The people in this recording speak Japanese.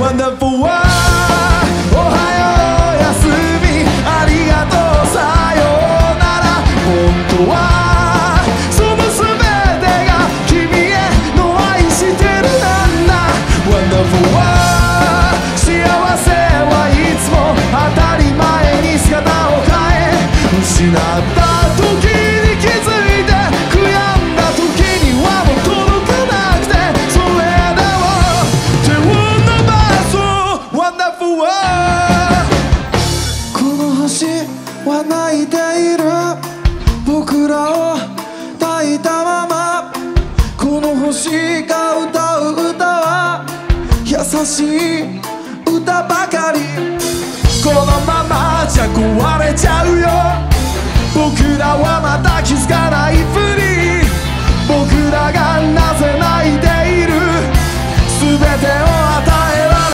Wonderful world おはようおやすみありがとうさようなら。本当はその全てが君への愛してるなんだ Wonderful world 幸せはいつも当たり前に姿を変え失った星は泣いている。僕らを抱いたまま。この星が歌う歌は。優しい歌ばかり。このままじゃ壊れちゃうよ。